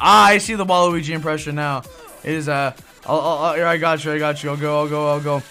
Ah, I see the Waluigi impression now. It is uh, oh, oh, oh, I'll, I'll, i got you, I got you. I'll go, I'll go, I'll go.